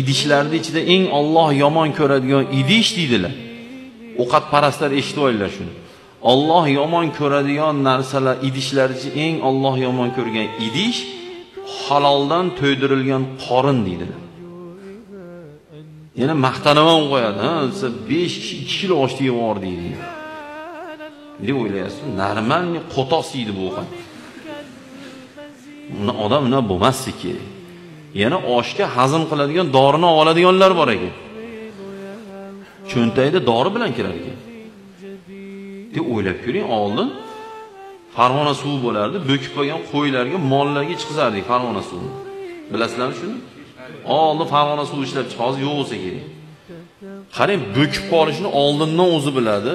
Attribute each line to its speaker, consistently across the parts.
Speaker 1: idishlarni ichida eng Alloh yomon ko'radigan idish deydilar. Ovqatparastlar eshitib olinglar shuni. Alloh yomon ko'radigan narsalar idishlar ichida eng Alloh yomon ko'rgan idish haloldan to'ydirilgan qorin deydilar. Yana maqtanib ham qo'yadi ha desa 5 kishi 2 kilo osh yeb yubordi deydi. Deb o'ylayapsiz normalniy qo'tos yeydi bu ovqat. Odam unaqa bo'lmasligi kerak. Yana oshga hazm qiladigan dorini oladiganlar bor ekan. Cho'ntagida dori bilan kirar ekan. Deb o'ylab ko'ring oldin farg'ona suvi bo'lardi bo'kib qolgan qo'ylarga mollarga ichqizardik farg'ona suvini bilasizlarmi shuni? Oldin farg'ona suvi ishlab chiqib hozir yo'q bo'lsa kerak. Qarang bo'kib qolishini oldindan o'zi biladi.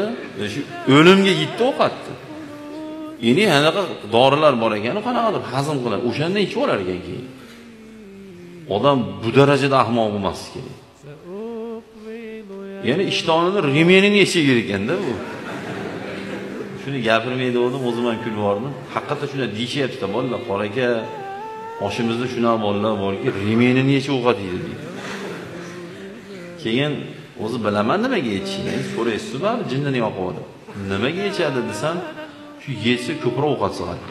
Speaker 1: Shu o'limga yetdi ovqatni. Endi anaqa dorilar bor ekan qanaqadir hazm qiladi. O'shandan ichib olar ekan keyin. Odam bu darajada ahmoq bo'lmasligi kerak. Ya'ni ishtonini remenini yechish kerak ekanda bu. Shuni gapirmaydi degandim o'zim ham kulib yubordim haqiqatdan shunday deyishyapti bolalar qora aka oshimizda shunaqa bolalar borki remenini yechib ovqat yeydi deydi. Keyin o'zi bilaman nimaga yechishini so'raysizu baribir jinnini yoqib nimaga yechadi desam shu yesa ko'proq ovqat sig'adi.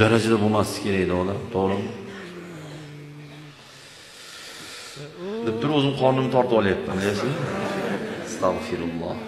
Speaker 1: Darajada bo'lmasligi kerak edi odam to'g'rimi? Deb turib o'zim qornimni tortib olyapman bilasizmi astag'firulloh